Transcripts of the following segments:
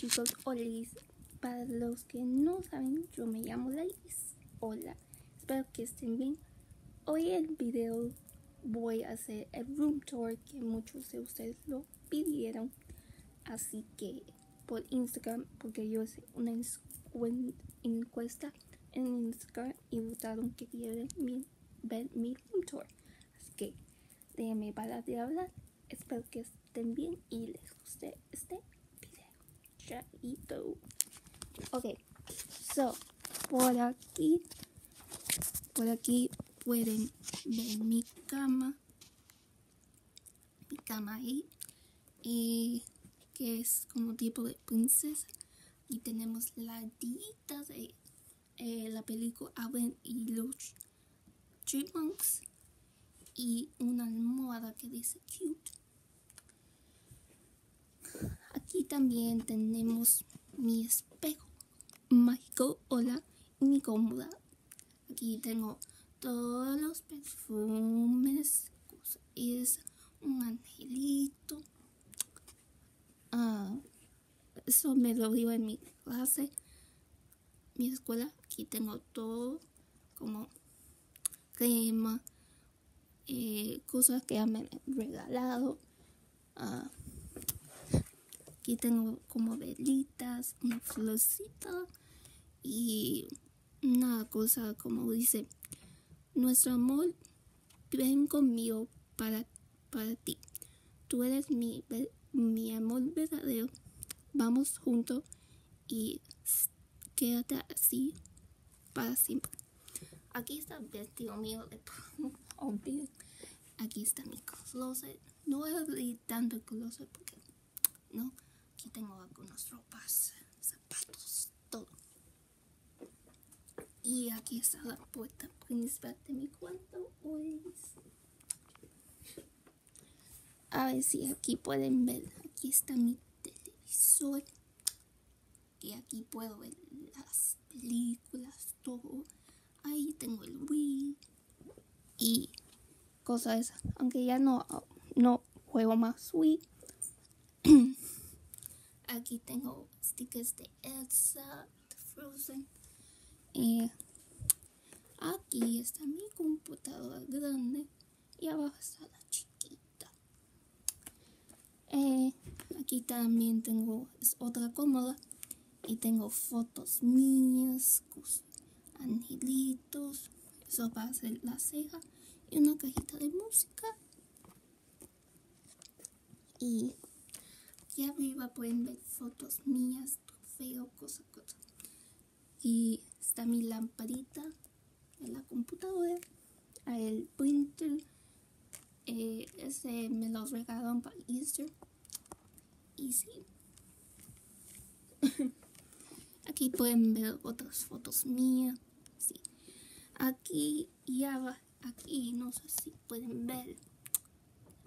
chicos, hola Para los que no saben, yo me llamo Liz. Hola, espero que estén bien. Hoy en el video voy a hacer el room tour que muchos de ustedes lo pidieron. Así que por Instagram, porque yo hice una encuesta en Instagram y votaron que quieren ver mi room tour. Así que déjenme parar de hablar. Espero que estén bien y les guste Chaito. Ok, so, por aquí, por aquí pueden ver mi cama, mi cama ahí, y que es como tipo de princesa. Y tenemos la dita de eh, la película Alvin y los Chipmunks y una almohada que dice cute. Aquí también tenemos mi espejo mágico, hola, y mi cómoda. Aquí tengo todos los perfumes, es un angelito. Ah, eso me lo digo en mi clase, mi escuela. Aquí tengo todo como crema, eh, cosas que me han regalado. Ah, Aquí tengo como velitas, una florcita y una cosa como dice, nuestro amor, ven conmigo para, para ti. Tú eres mi, mi amor verdadero. Vamos juntos y quédate así para siempre. Aquí está el vestido mío de Aquí está mi closet. No voy a abrir tanto el closet porque no. Aquí tengo algunas ropas, zapatos, todo. Y aquí está la puerta principal de mi cuarto. A ver si aquí pueden ver. Aquí está mi televisor. Y aquí puedo ver las películas, todo. Ahí tengo el Wii. Y cosas. Aunque ya no, no juego más Wii. Aquí tengo stickers de Elsa, de Frozen. Y aquí está mi computadora grande y abajo está la chiquita. Eh, aquí también tengo otra cómoda y tengo fotos mías, angelitos, eso va a ser la ceja y una cajita de música. Y Aquí arriba pueden ver fotos mías, trofeo, cosa, cosa. Y está mi lamparita en la computadora, el printer. Eh, ese me lo regalaron para Easter. Y sí. Aquí pueden ver otras fotos mías. Aquí y aquí no sé si pueden ver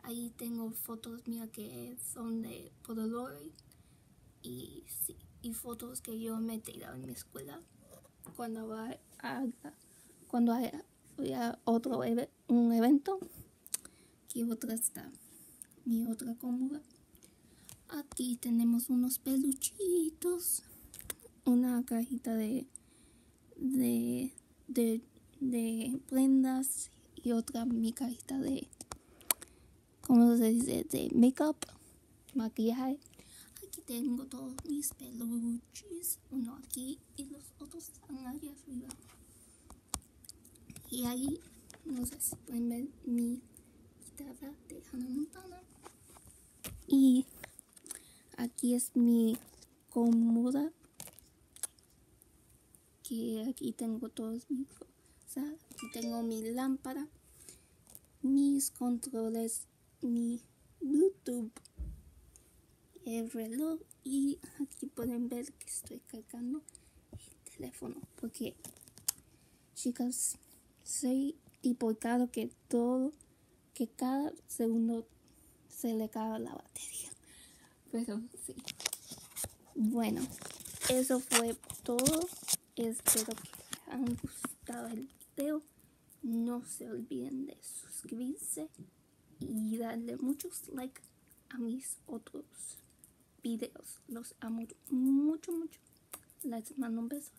Ahí tengo fotos mías que son de Polaroid y, y fotos que yo me he tirado en mi escuela cuando va a, cuando haya, otro un evento. Aquí otra está mi otra cómoda. Aquí tenemos unos peluchitos, una cajita de de, de, de prendas y otra mi cajita de ¿cómo se dice? De makeup, maquillaje. Aquí tengo todos mis peluches, uno aquí y los otros están allá arriba. Y ahí, no sé si pueden ver mi guitarra de Hannah Montana. Y aquí es mi cómoda. Que aquí tengo todos mis cosas. Aquí tengo mi lámpara, mis controles mi Bluetooth, el reloj y aquí pueden ver que estoy cargando el teléfono porque chicas soy tipo claro que todo que cada segundo se le cae la batería. Pero sí. Bueno eso fue todo. Espero que les haya gustado el video. No se olviden de suscribirse y darle muchos like a mis otros videos. Los amo mucho, mucho. Les mando un beso.